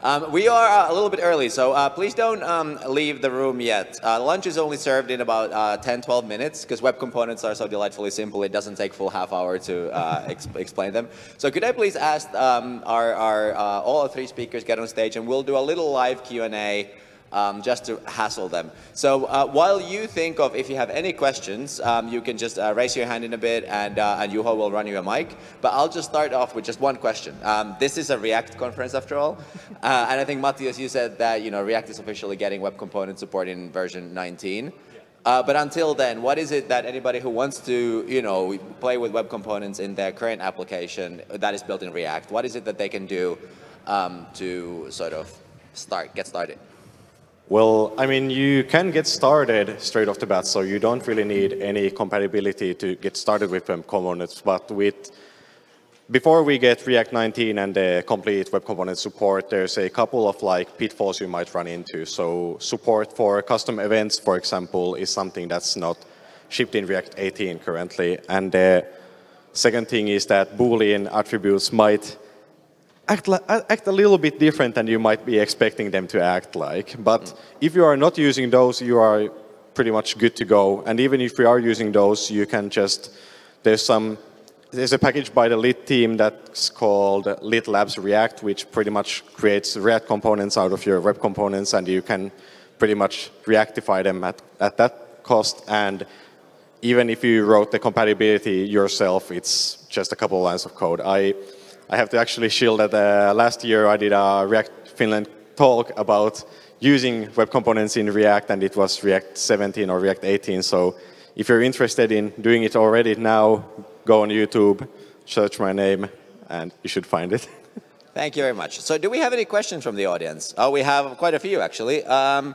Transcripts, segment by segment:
Um, we are uh, a little bit early, so uh, please don't um, leave the room yet. Uh, lunch is only served in about uh, 10, 12 minutes because web components are so delightfully simple. It doesn't take full half hour to uh, ex explain them. So could I please ask um, our, our uh, all our three speakers get on stage and we'll do a little live Q&A um, just to hassle them. So uh, while you think of if you have any questions, um, you can just uh, raise your hand in a bit and, uh, and will run you a mic. But I'll just start off with just one question. Um, this is a React conference after all. Uh, and I think Matthias, you said that you know, React is officially getting web component support in version 19. Uh, but until then, what is it that anybody who wants to, you know, play with web components in their current application that is built in React, what is it that they can do um, to sort of start, get started? Well, I mean, you can get started straight off the bat, so you don't really need any compatibility to get started with web components. But with before we get React 19 and the complete web component support, there's a couple of like pitfalls you might run into. So support for custom events, for example, is something that's not shipped in React 18 currently. And the second thing is that Boolean attributes might act, act a little bit different than you might be expecting them to act like. But mm. if you are not using those, you are pretty much good to go. And even if you are using those, you can just, there's some, there's a package by the lit team that's called lit labs react, which pretty much creates React components out of your web components, and you can pretty much reactify them at, at that cost. And even if you wrote the compatibility yourself, it's just a couple of lines of code. I, I have to actually shield that uh, last year I did a React Finland talk about using web components in React, and it was React 17 or React 18. So if you're interested in doing it already now, go on YouTube, search my name, and you should find it. Thank you very much. So do we have any questions from the audience? Oh, we have quite a few, actually. Um,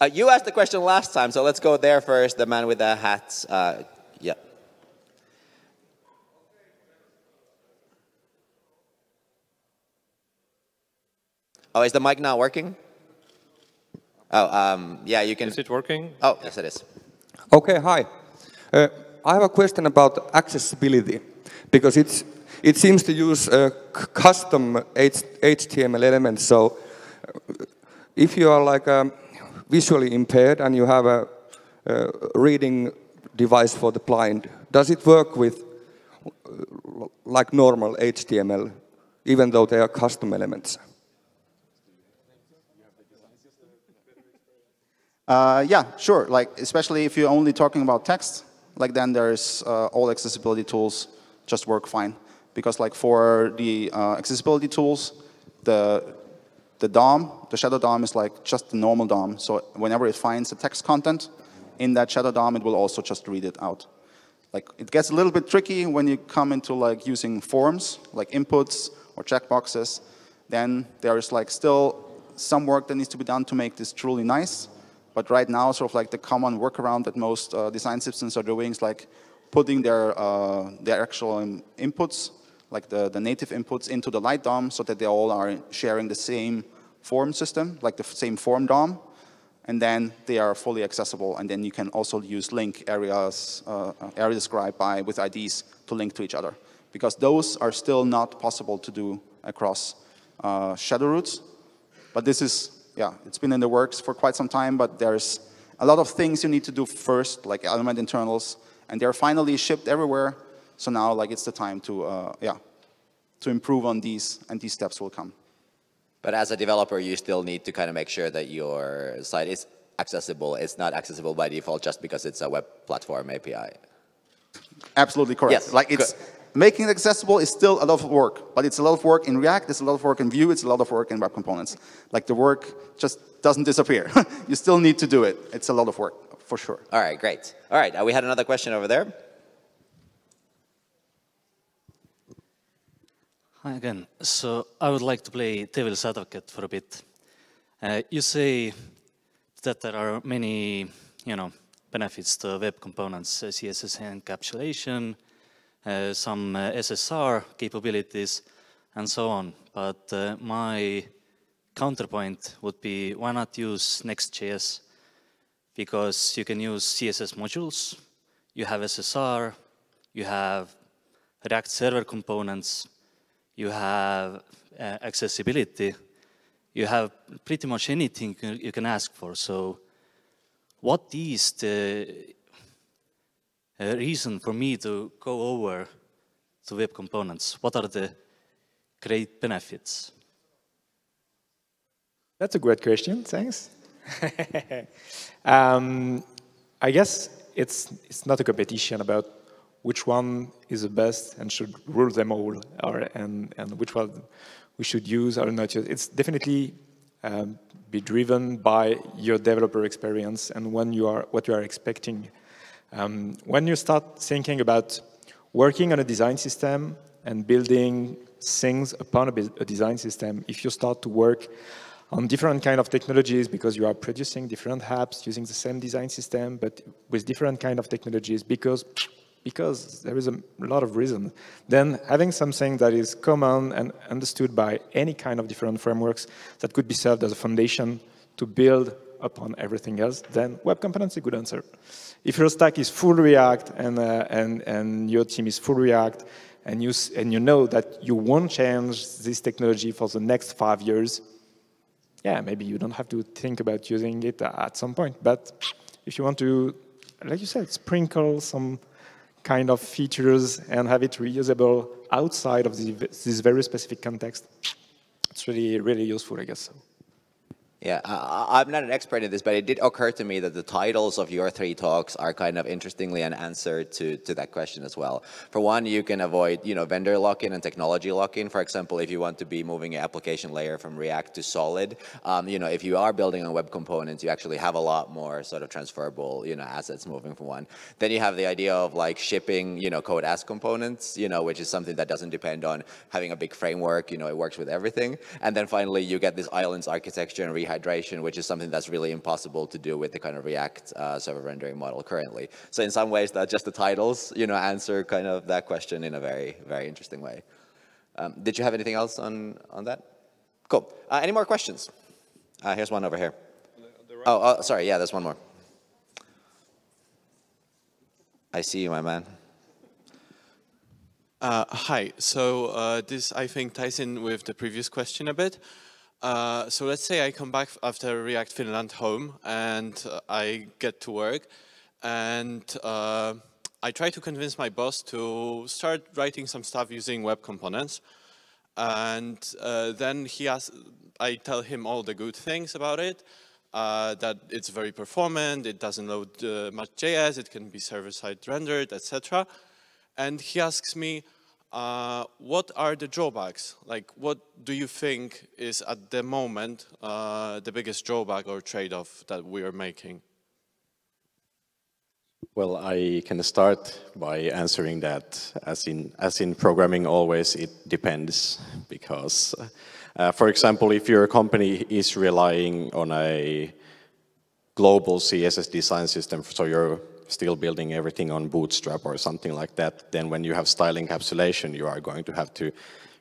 uh, you asked the question last time, so let's go there first. The man with the hat. Uh, yeah. Oh, is the mic now working? Oh, um, yeah, you can. Is it working? Oh, yes, it is. Okay, hi. Uh, I have a question about accessibility because it's it seems to use uh, custom H HTML elements. So, uh, if you are like um, visually impaired and you have a, a reading device for the blind, does it work with uh, like normal HTML, even though they are custom elements? Uh, yeah, sure. Like especially if you're only talking about text, like then there's uh, all accessibility tools just work fine. Because like for the uh, accessibility tools, the the DOM, the shadow DOM is like just the normal DOM. So whenever it finds the text content in that shadow DOM, it will also just read it out. Like it gets a little bit tricky when you come into like using forms, like inputs or checkboxes. Then there is like still some work that needs to be done to make this truly nice. But right now, sort of like the common workaround that most uh, design systems are doing is like putting their, uh, their actual inputs, like the, the native inputs into the light DOM so that they all are sharing the same form system, like the same form DOM. And then they are fully accessible. And then you can also use link areas, uh, aria-describedby with IDs to link to each other. Because those are still not possible to do across uh, shadow roots. But this is yeah, it's been in the works for quite some time, but there's a lot of things you need to do first, like element internals, and they're finally shipped everywhere. So now, like, it's the time to, uh, yeah, to improve on these, and these steps will come. But as a developer, you still need to kind of make sure that your site is accessible. It's not accessible by default just because it's a web platform API. Absolutely correct. Yes, like it's making it accessible is still a lot of work, but it's a lot of work in React, it's a lot of work in Vue, it's a lot of work in web components. Like the work just doesn't disappear. you still need to do it. It's a lot of work, for sure. All right, great. All right, uh, we had another question over there. Hi again. So I would like to play devil's advocate for a bit. Uh, you say that there are many, you know, benefits to web components, CSS encapsulation, uh, some uh, SSR capabilities, and so on. But uh, my counterpoint would be why not use Next.js? Because you can use CSS modules, you have SSR, you have React server components, you have uh, accessibility, you have pretty much anything you can ask for. So, what is the uh, reason for me to go over to web components? What are the great benefits? That's a great question. Thanks. um, I guess it's it's not a competition about which one is the best and should rule them all, or and and which one we should use or not use. It's definitely um, be driven by your developer experience and when you are what you are expecting. Um, when you start thinking about working on a design system and building things upon a, a design system, if you start to work on different kind of technologies because you are producing different apps using the same design system, but with different kind of technologies because because there is a lot of reason. Then having something that is common and understood by any kind of different frameworks that could be served as a foundation to build upon everything else, then web components a good answer. If your stack is full React and, uh, and, and your team is full React, and you, and you know that you won't change this technology for the next five years, yeah, maybe you don't have to think about using it at some point. But if you want to, like you said, sprinkle some kind of features and have it reusable outside of the, this very specific context, it's really, really useful, I guess. So. Yeah, I, am not an expert in this, but it did occur to me that the titles of your three talks are kind of interestingly an answer to, to that question as well. For one, you can avoid, you know, vendor lock-in and technology lock-in. For example, if you want to be moving your application layer from React to Solid, um, you know, if you are building on web components, you actually have a lot more sort of transferable, you know, assets moving from one. Then you have the idea of like shipping, you know, code as components, you know, which is something that doesn't depend on having a big framework, you know, it works with everything. And then finally, you get this islands architecture and which is something that's really impossible to do with the kind of React uh, server rendering model currently. So in some ways, that just the titles, you know, answer kind of that question in a very, very interesting way. Um, did you have anything else on, on that? Cool. Uh, any more questions? Uh, here's one over here. Oh, oh, sorry. Yeah, there's one more. I see you, my man. Uh, hi. So uh, this, I think, ties in with the previous question a bit. Uh, so let's say I come back after React Finland home and uh, I get to work and uh, I try to convince my boss to start writing some stuff using web components. And uh, then he asks, I tell him all the good things about it, uh, that it's very performant, it doesn't load much JS, it can be server-side rendered, etc. And he asks me, uh, what are the drawbacks? Like, what do you think is at the moment uh, the biggest drawback or trade-off that we are making? Well, I can start by answering that. As in, as in programming, always it depends. Because, uh, for example, if your company is relying on a global CSS design system, so you're still building everything on Bootstrap or something like that, then when you have style encapsulation, you are going to have to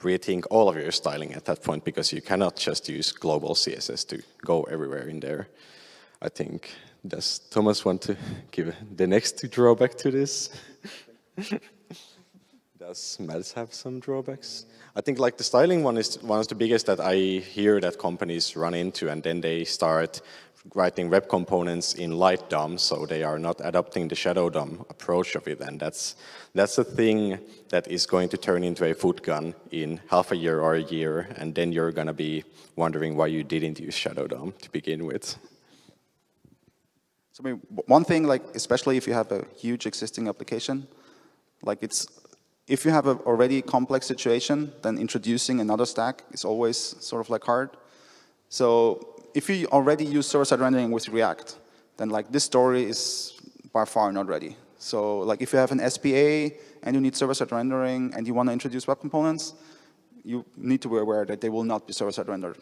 rethink all of your styling at that point because you cannot just use global CSS to go everywhere in there. I think, does Thomas want to give the next drawback to this? does Mads have some drawbacks? I think like the styling one is one of the biggest that I hear that companies run into and then they start writing web components in light DOM, so they are not adopting the shadow DOM approach of it. And that's, that's a thing that is going to turn into a foot gun in half a year or a year, and then you're going to be wondering why you didn't use shadow DOM to begin with. So I mean, one thing, like especially if you have a huge existing application, like it's if you have a already complex situation, then introducing another stack is always sort of like hard. So if you already use server-side rendering with React, then like this story is by far not ready. So like if you have an SPA and you need server-side rendering and you want to introduce web components, you need to be aware that they will not be server-side rendered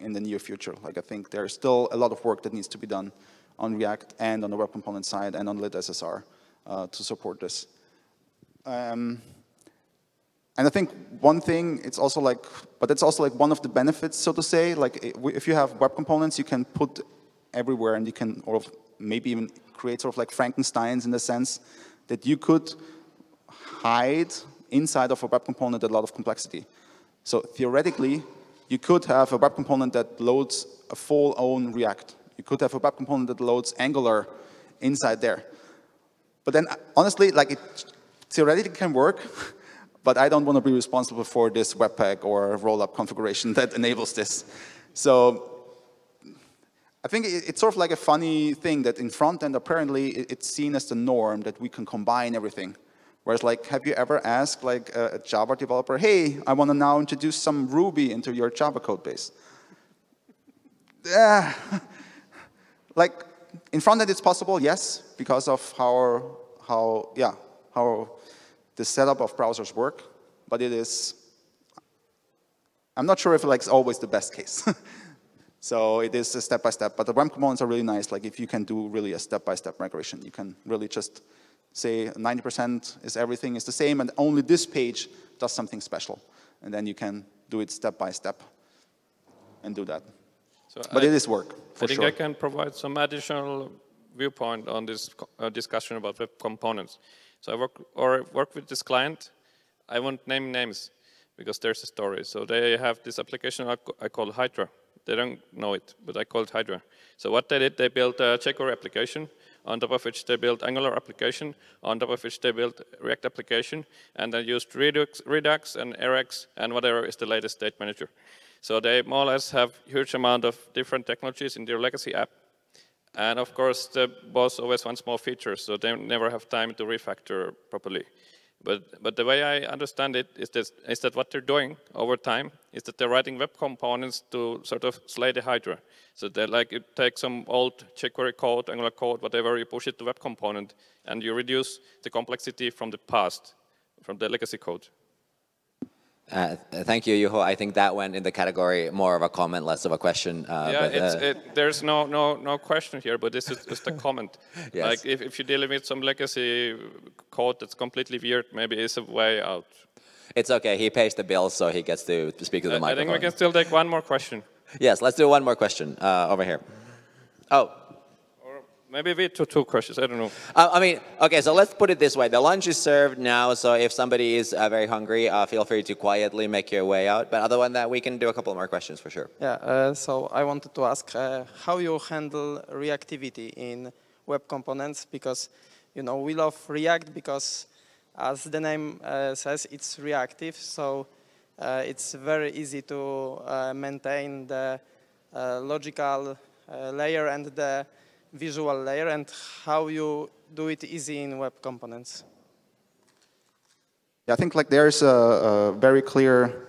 in the near future. Like I think there's still a lot of work that needs to be done on React and on the web component side and on lit SSR uh, to support this. Um, and I think one thing, it's also like, but it's also like one of the benefits, so to say, like if you have web components, you can put everywhere and you can, or maybe even create sort of like Frankensteins in the sense that you could hide inside of a web component a lot of complexity. So theoretically, you could have a web component that loads a full own React. You could have a web component that loads Angular inside there. But then, honestly, like it theoretically can work, but I don't want to be responsible for this Webpack or rollup configuration that enables this. So I think it's sort of like a funny thing that in front end, apparently, it's seen as the norm that we can combine everything. Whereas, like, have you ever asked like a, Java developer, hey, I want to now introduce some Ruby into your Java code base? Yeah, like in front end it's possible, yes, because of how how yeah how the setup of browsers work, but it is. I'm not sure if like, it's always the best case. so it is a step by step, but the web components are really nice. Like if you can do really a step by step migration, you can really just say 90% is everything is the same, and only this page does something special. And then you can do it step by step and do that. So but I, it is work, for I think sure. I can provide some additional viewpoint on this uh, discussion about web components. So I work, or work with this client. I won't name names because there's a story. So they have this application I call Hydra. They don't know it, but I call it Hydra. So what they did, they built a jQuery application on top of which they built Angular application, on top of which they built React application, and they used Redux, Redux and Rx and whatever is the latest state manager. So they more or less have huge amount of different technologies in their legacy app. And of course, the boss always wants more features, so they never have time to refactor properly. But, but the way I understand it is, this, is that what they're doing over time is that they're writing web components to sort of slay the Hydra. So they like you take some old jQuery code, Angular code, whatever, you push it to web component, and you reduce the complexity from the past, from the legacy code. Uh, thank you, Juho. I think that went in the category more of a comment, less of a question. Uh, yeah, but, uh, it, there's no, no, no question here, but this is just a comment. yes. Like if, if you're dealing with some legacy code that's completely weird, maybe it's a way out. It's okay. He pays the bill, so he gets to speak to the I, microphone. I think we can still take one more question. Yes, let's do one more question uh, over here. Oh, Maybe we two, two questions, I don't know. Uh, I mean, okay, so let's put it this way. The lunch is served now, so if somebody is uh, very hungry, uh, feel free to quietly make your way out. But other than that, we can do a couple more questions for sure. Yeah, uh, so I wanted to ask uh, how you handle reactivity in web components, because, you know, we love React because, as the name uh, says, it's reactive, so uh, it's very easy to maintain the logical layer and the visual layer and how you do it easy in web components? Yeah, I think like there's a, a, very clear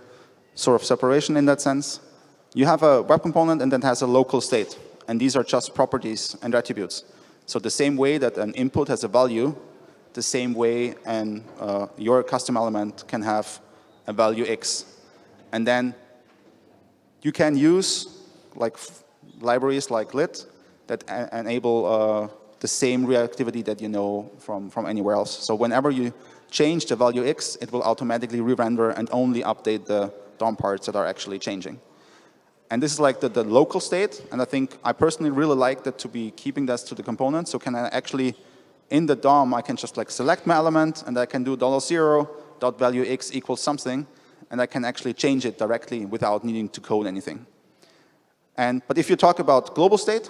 sort of separation in that sense. You have a web component and then has a local state. And these are just properties and attributes. So the same way that an input has a value, the same way and uh, your custom element can have a value x. And then you can use like libraries like lit that enable uh, the same reactivity that you know from, from anywhere else. So whenever you change the value x, it will automatically re-render and only update the DOM parts that are actually changing. And this is like the, the local state, and I think I personally really like that to be keeping that to the component. So can I actually, in the DOM, I can just like select my element, and I can do dollar $0 dot value x equals something, and I can actually change it directly without needing to code anything. And, but if you talk about global state,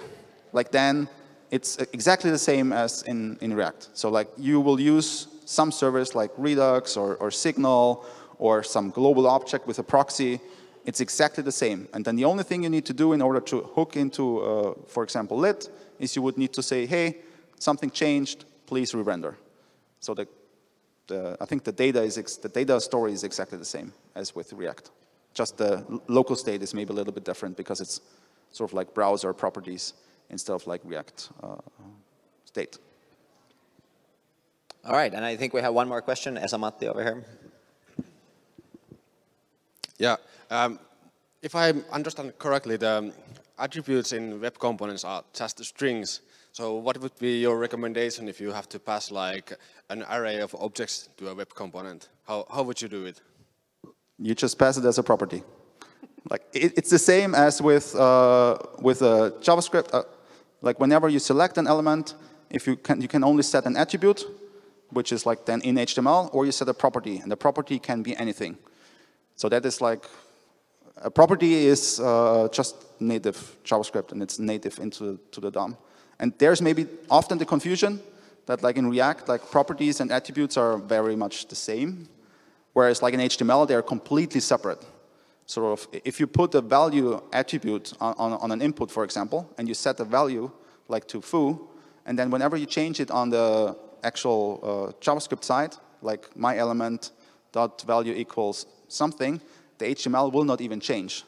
like then it's exactly the same as in, in React. So like you will use some service like Redux or, or Signal or some global object with a proxy. It's exactly the same. And then the only thing you need to do in order to hook into, uh, for example, lit, is you would need to say, hey, something changed, please re-render. So the, the, I think the data, is the data story is exactly the same as with React. Just the local state is maybe a little bit different because it's sort of like browser properties instead of like React uh, state. All right, and I think we have one more question. Esa-Matti over here. Yeah, um, if I understand correctly, the attributes in web components are just strings. So what would be your recommendation if you have to pass like an array of objects to a web component? How, how would you do it? You just pass it as a property. Like it, it's the same as with uh, with a JavaScript. Uh, like whenever you select an element, if you can, you can only set an attribute, which is like then in HTML, or you set a property, and the property can be anything. So that is like a property is uh, just native JavaScript and it's native into to the DOM. And there's maybe often the confusion that like in React, like properties and attributes are very much the same. Whereas like in HTML, they're completely separate. Sort of, if you put a value attribute on, on, on an input, for example, and you set a value like to foo, and then whenever you change it on the actual uh, JavaScript side, like my element dot value equals something, the HTML will not even change.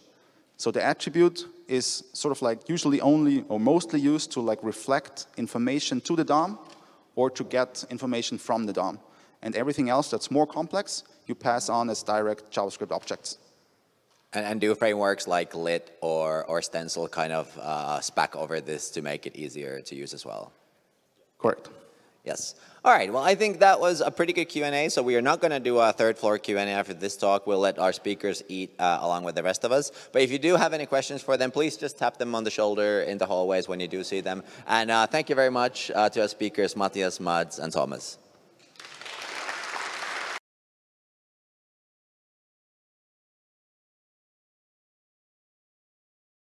So the attribute is sort of like usually only or mostly used to like reflect information to the DOM or to get information from the DOM. And everything else that's more complex, you pass on as direct JavaScript objects. And, and do frameworks like Lit or, or Stencil kind of uh, spec over this to make it easier to use as well? Correct. Yes. All right. Well, I think that was a pretty good Q&A. So we are not going to do a third floor Q&A after this talk. We'll let our speakers eat uh, along with the rest of us. But if you do have any questions for them, please just tap them on the shoulder in the hallways when you do see them. And uh, thank you very much uh, to our speakers, Matthias, Mads, and Thomas.